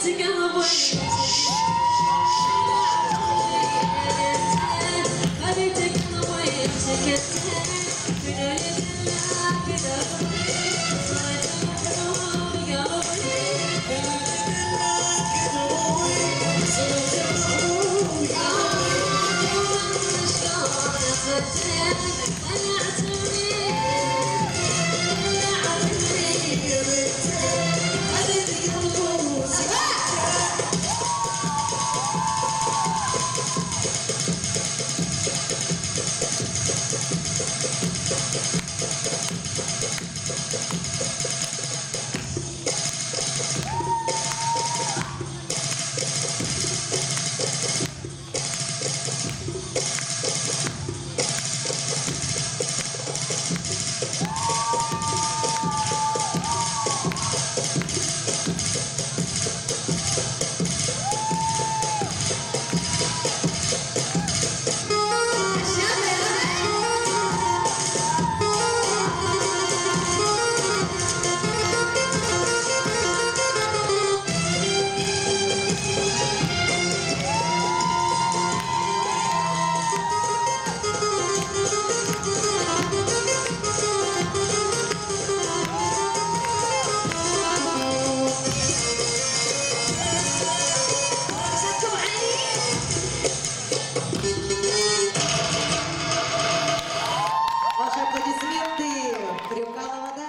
together when take it, take Квіти Крюкалова